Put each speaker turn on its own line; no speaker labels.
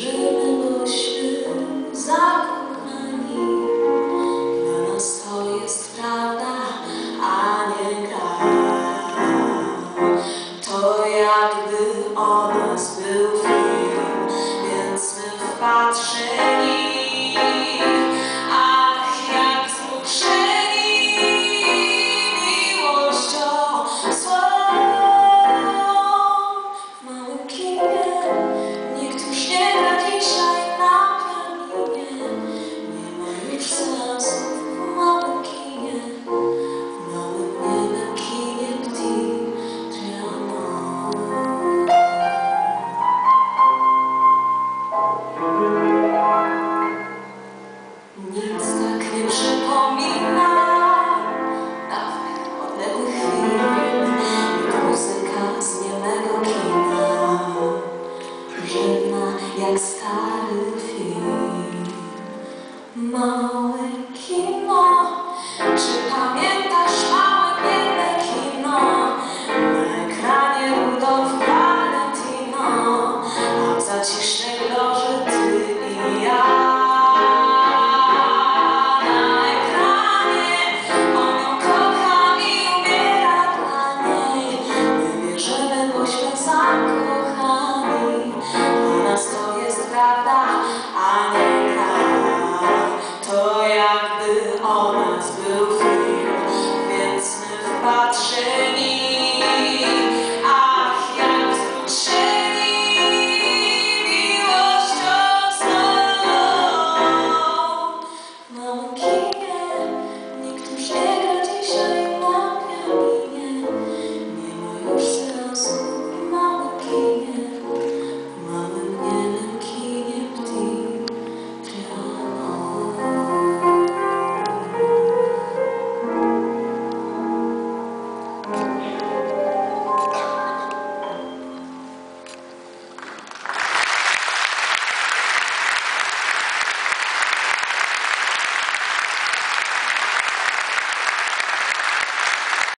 dream. jak stary film. Mały